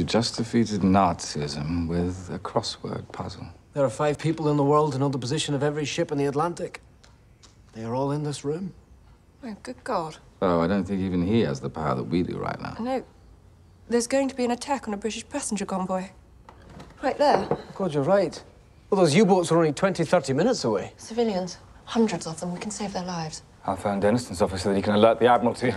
You just defeated Nazism with a crossword puzzle. There are five people in the world who know the position of every ship in the Atlantic. They are all in this room. Oh, good God. Oh, I don't think even he has the power that we do right now. No. There's going to be an attack on a British passenger convoy. Right there. God, you're right. Well, those U-boats are only 20, 30 minutes away. Civilians. Hundreds of them. We can save their lives. I'll phone Denniston's office so that he can alert the Admiralty.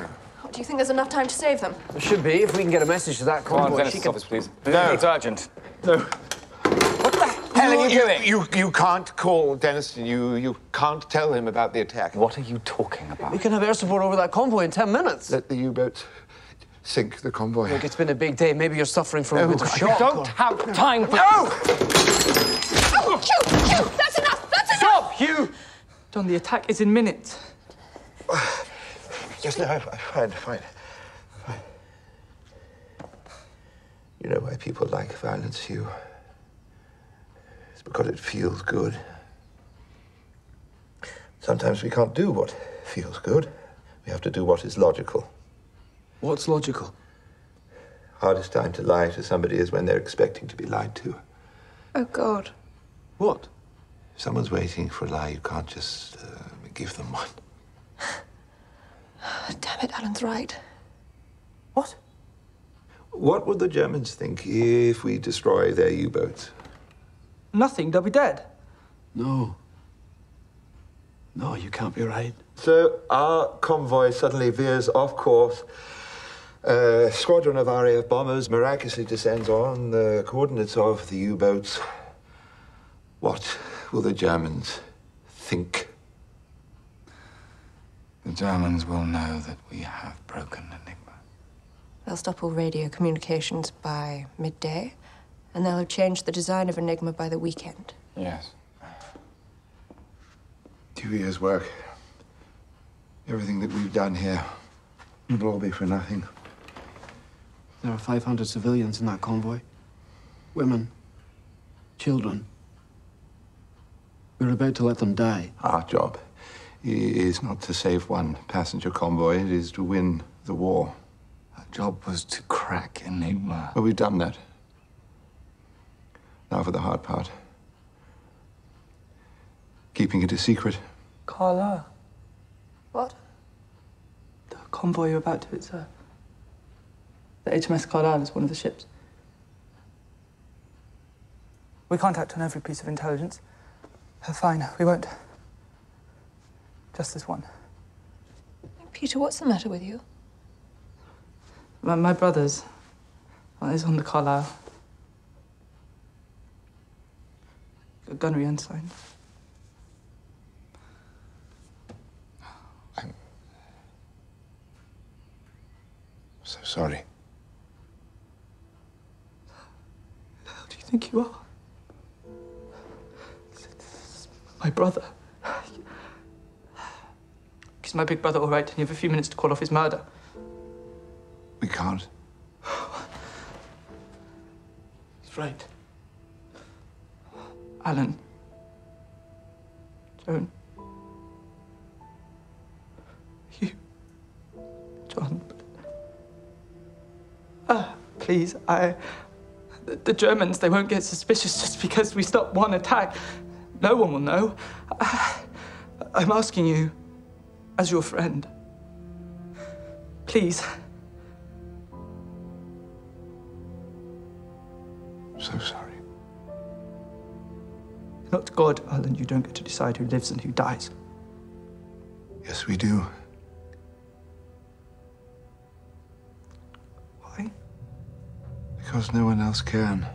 What, do you think there's enough time to save them? There should be, if we can get a message to that Come on, convoy. she can- office, please. No. It's urgent. No. What the hell are you doing? You, you can't call Denniston. You, you can't tell him about the attack. What are you talking about? We can have air support over that convoy in 10 minutes. Let the U-boats sink the convoy. Look, it's been a big day. Maybe you're suffering from a No, bit of shock. I don't or- have time for... No! Oh, Hugh! Hugh! That's enough! That's enough! Stop, Hugh! John, the attack is in minutes. Yes, no, fine, fine, fine. You know why people like violence, Hugh? It's because it feels good. Sometimes we can't do what feels good. We have to do what is logical. What's logical? Hardest time to lie to somebody is when they're expecting to be lied to. Oh, God. What? If someone's waiting for a lie, you can't just uh, give them one. Damn it, Alan's right. What? What would the Germans think if we destroy their U-boats? Nothing, they'll be dead. No. No, you can't be right. So our convoy suddenly veers off course. A squadron of RAF bombers miraculously descends on the coordinates of the U-boats. What will the Germans think? The Germans will know that we have broken Enigma. They'll stop all radio communications by midday, and they'll have changed the design of Enigma by the weekend. Yes. Two years' work. Everything that we've done here will all be for nothing. There are 500 civilians in that convoy. Women. Children. We're about to let them die. Our job i- is not to save one passenger convoy, it is to win the war. Our job was to crack Enigma. Well, we've done that. Now for the hard part. Keeping it a secret. Carla, What? the convoy you're about to, it's uh, the HMS Carlisle is one of the ships. We can't act on every piece of intelligence. Fine, we won't. Just this one. Peter, what's the matter with you? My, my brother's uh, is on the Carlisle. A gunnery ensign. I'm so sorry. How do you think you are? It's My brother. Is my big brother all right? And you have a few minutes to call off his murder. We can't. He's right. Alan. Joan. You. John. Ah, please, I. The, the Germans, they won't get suspicious just because we stop one attack. No one will know. I, I'm asking you, as your friend. Please. So sorry. Not God, Alan. You don't get to decide who lives and who dies. Yes, we do. Why? Because no one else can.